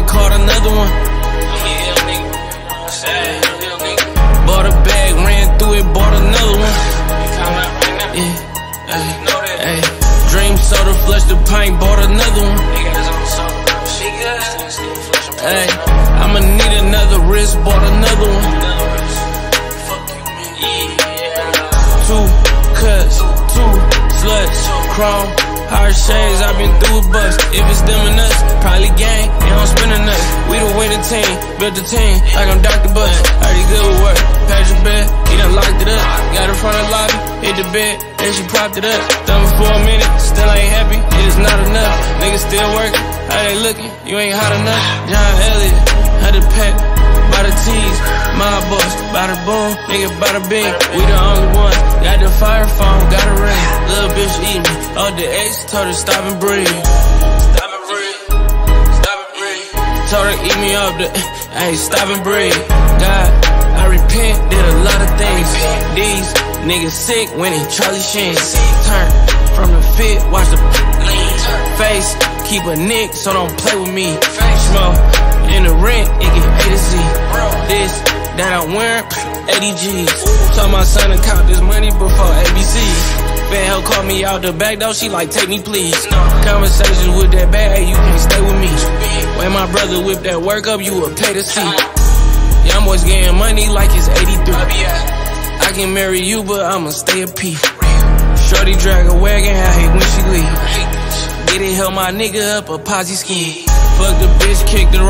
done caught another one. Bought a bag, ran through it, bought another one. Yeah, ay, ay. Dream soda, flush the pint, bought another one. Ay, I'ma need another wrist, bought another one. Two cuts, two sluts, chrome hard shades, I've been through a bus. If it's them and us, probably gang, and I'm spending us. We the winning team, built the team, like I'm Dr. Bush. Already good with work, Patrick bed, he done locked it up. Got in front of the lobby, hit the bed, then she propped it up. Done for a minute, still ain't happy, it is not enough. Niggas still working, how they looking, you ain't hot enough. John Elliott, had to pack by the T's, my boss, the boom, nigga the bing. We the only ones, got the fire phone, got a ring. Little bitch eat me, all the ex told her stop and breathe. Stop and breathe, stop and breathe. Told her eat me up, the, hey, stop and breathe. God, I repent, did a lot of things. These niggas sick when Charlie Sheen. Turn from the fit, watch the. Face, keep a nick, so don't play with me. Smoke that I'm wearing, 80 G's. Told my son to count this money before ABC. Bad hell called me out the back though, she like, take me please. Conversations with that bag, you can't stay with me. When my brother whip that work up, you will pay to see. Young boys getting money like it's 83. I can marry you, but I'ma stay a P. Shorty drag a wagon, I hate when she leave. Get it, help my nigga up a posse scheme. Fuck the bitch, kick her